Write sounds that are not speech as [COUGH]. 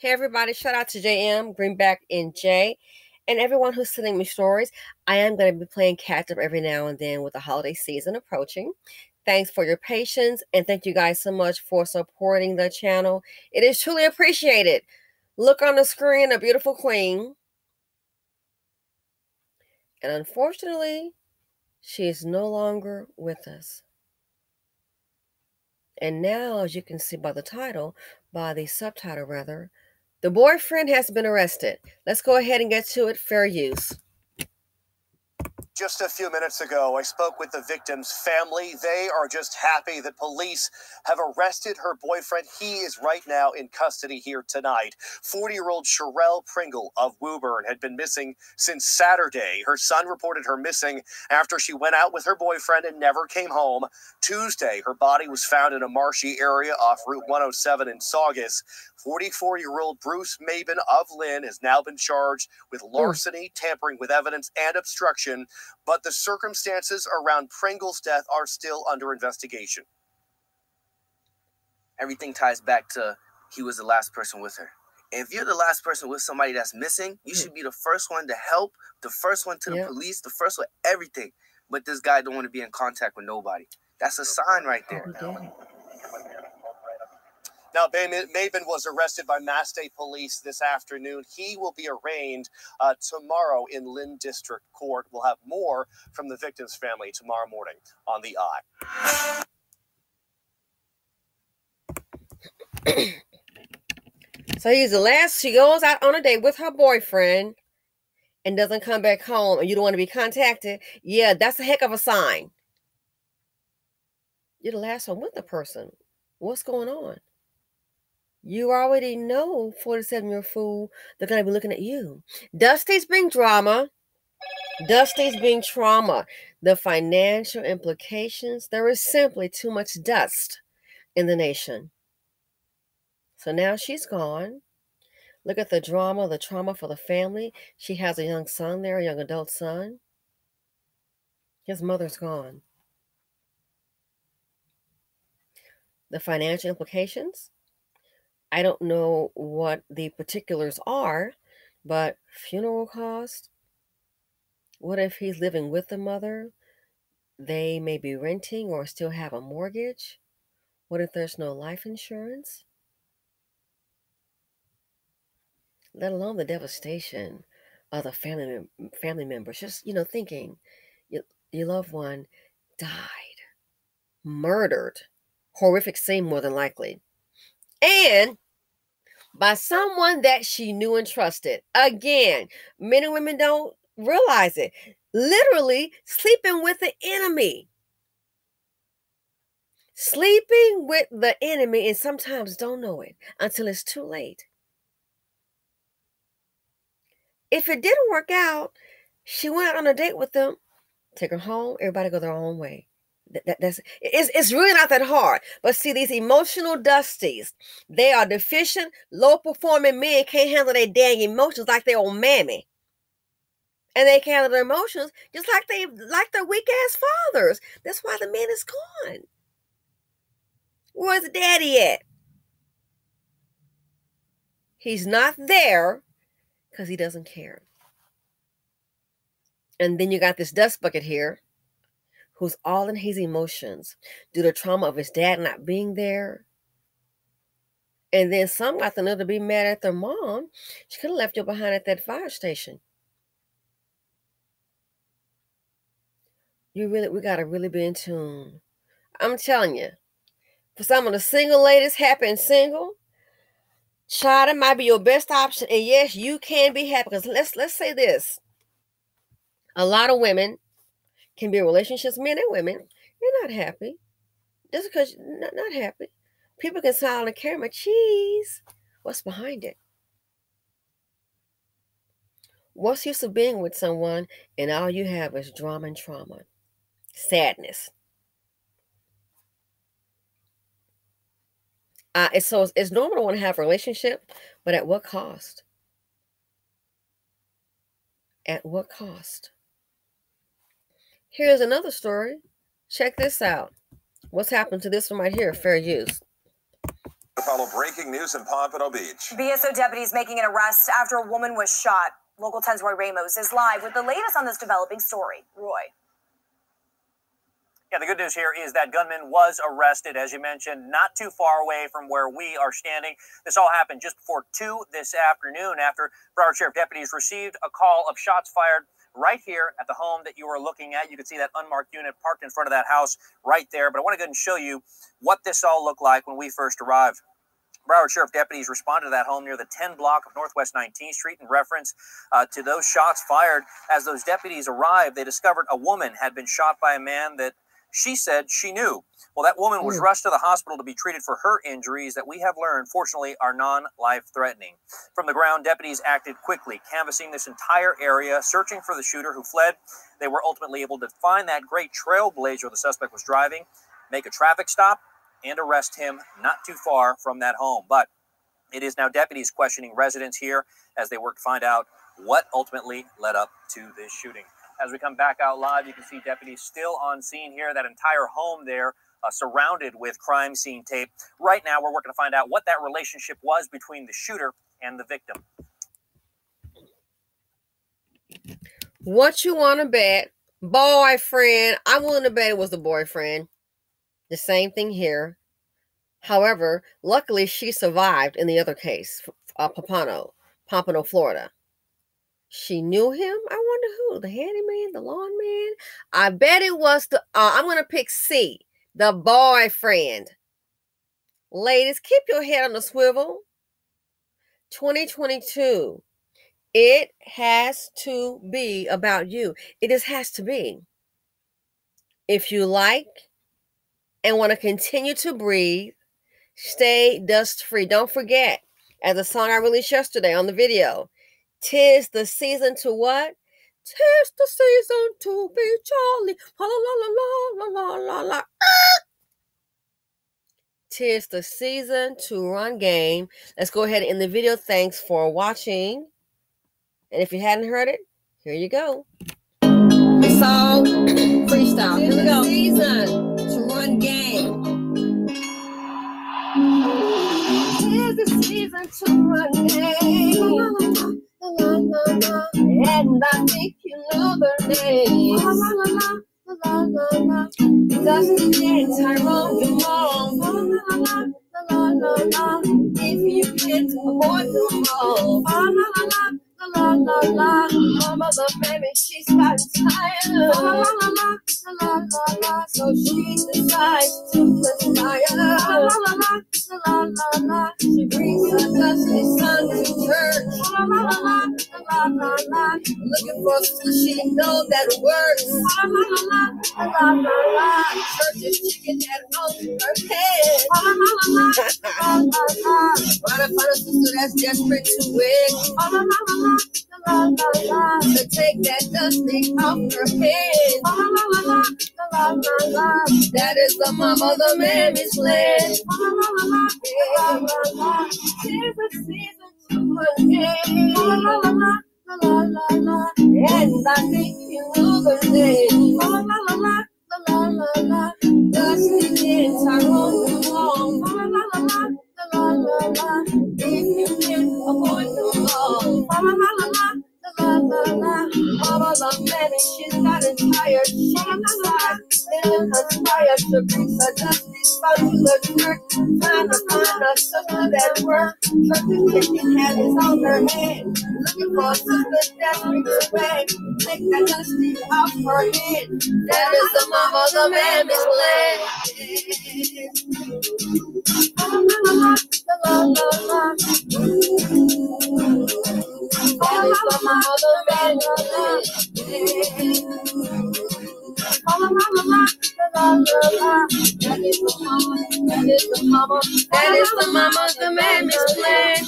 Hey, everybody, shout out to JM, Greenback, and Jay, and everyone who's sending me stories. I am going to be playing catch up every now and then with the holiday season approaching. Thanks for your patience, and thank you guys so much for supporting the channel. It is truly appreciated. Look on the screen, a beautiful queen. And unfortunately, she is no longer with us. And now, as you can see by the title, by the subtitle rather, the boyfriend has been arrested. Let's go ahead and get to it. Fair use. Just a few minutes ago, I spoke with the victim's family. They are just happy that police have arrested her boyfriend. He is right now in custody here tonight. 40 year old Sherelle Pringle of Woburn had been missing since Saturday. Her son reported her missing after she went out with her boyfriend and never came home. Tuesday, her body was found in a marshy area off Route 107 in Saugus. 44 year old Bruce Maben of Lynn has now been charged with hmm. larceny, tampering with evidence, and obstruction, but the circumstances around Pringle's death are still under investigation. Everything ties back to he was the last person with her. If you're the last person with somebody that's missing, you hmm. should be the first one to help, the first one to the police, the first one, everything. But this guy don't want to be in contact with nobody. That's a sign right there. Oh. Now, Maben was arrested by Mass State Police this afternoon. He will be arraigned uh, tomorrow in Lynn District Court. We'll have more from the victim's family tomorrow morning on the Eye. So he's the last. She goes out on a date with her boyfriend and doesn't come back home, and you don't want to be contacted. Yeah, that's a heck of a sign. You're the last one with the person. What's going on? You already know 47 year fool, they're going to be looking at you. Dusty's being drama. Dusty's being trauma. The financial implications, there is simply too much dust in the nation. So now she's gone. Look at the drama, the trauma for the family. She has a young son there, a young adult son. His mother's gone. The financial implications. I don't know what the particulars are, but funeral cost. What if he's living with the mother? They may be renting or still have a mortgage. What if there's no life insurance? let alone the devastation of the family family members. Just you know, thinking your your loved one died, murdered, horrific scene more than likely, and by someone that she knew and trusted. Again, men and women don't realize it. Literally sleeping with the enemy. Sleeping with the enemy, and sometimes don't know it until it's too late if it didn't work out, she went on a date with them, take her home, everybody go their own way. That, that- that's it's, it's really not that hard. But see, these emotional dusties, they are deficient, low performing men can't handle their dang emotions like their old mammy. And they can't handle their emotions just like they like their weak ass fathers. That's why the man is gone. Where's daddy at? He's not there because he doesn't care. And then you got this dust bucket here who's all in his emotions due to the trauma of his dad not being there. And then some got the nerve to be mad at their mom. She could have left you behind at that fire station. You really, we got to really be in tune. I'm telling you, for some of the single ladies, happy and single, China might be your best option. And yes, you can be happy. Because let's let's say this. A lot of women can be in relationships, men and women, you're not happy. Just because you're not, not happy. People can smile on the camera, cheese. What's behind it? What's use of being with someone and all you have is drama and trauma, sadness? Uh, it's so it's, it's normal to want to have a relationship, but at what cost? At what cost? Here's another story. Check this out. What's happened to this one right here? Fair use. Follow breaking news in Pompano Beach. BSO deputies making an arrest after a woman was shot. Local 10's Roy Ramos is live with the latest on this developing story. Roy. Yeah, the good news here is that gunman was arrested, as you mentioned, not too far away from where we are standing. This all happened just before 2 this afternoon after Broward Sheriff deputies received a call of shots fired right here at the home that you are looking at. You can see that unmarked unit parked in front of that house right there. But I want to go ahead and show you what this all looked like when we first arrived. Broward Sheriff deputies responded to that home near the 10 block of Northwest 19th Street in reference uh, to those shots fired. As those deputies arrived, they discovered a woman had been shot by a man that she said she knew. Well, that woman was hmm. rushed to the hospital to be treated for her injuries that we have learned, fortunately, are non life threatening. From the ground, deputies acted quickly, canvassing this entire area, searching for the shooter who fled. They were ultimately able to find that great trailblazer the suspect was driving, make a traffic stop, and arrest him not too far from that home. But it is now deputies questioning residents here as they work to find out what ultimately led up to this shooting. As we come back out live, you can see deputies still on scene here. That entire home there uh, surrounded with crime scene tape. Right now, we're working to find out what that relationship was between the shooter and the victim. What you want to bet? Boyfriend. I'm willing to bet it was the boyfriend. The same thing here. However, luckily she survived in the other case, uh, Papano, Florida. She knew him. I wonder who the handyman, the lawn man. I bet it was the. Uh, I'm gonna pick C, the boyfriend. Ladies, keep your head on the swivel. 2022. It has to be about you. It just has to be. If you like and want to continue to breathe, stay dust free. Don't forget, as a song I released yesterday on the video, Tis the season to what? Tis the season to be jolly. La la la la la la la la. Ah! Tis the season to run game. Let's go ahead and end the video. Thanks for watching. And if you hadn't heard it, here you go. It's all [CLEARS THROAT] freestyle. Here we go. Season to run game. Tis the season to run game. And I think you know the name. La la la la la la la. Dusty and Tyrone Jamal. La la la la la la la. If you can't avoid them all. La la la la. La la la la, mama the baby, she's got tired. La la la la, la la so she decides to aspire. La la la la, la la she brings her dusty son to church. La la la looking for she know that it works. La la la la, la la la, church is chicken that on her head. La la la la, la la trying to find a sister that's desperate to win. La la la la. La la to take that dusting off her head. La la la la, la la la, that is the mama, the mammy's land. La la la la, la la la, tis the season to again. La la la la. La and I think you the name. To bring spot to the church. Trying to find a sister that work. Church kitchen hat is on her head. Looking for a sister that's bring her back. Take that dusty off her head. That is the mama of the man la la That is the mama. The man is playing.